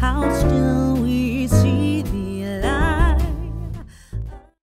how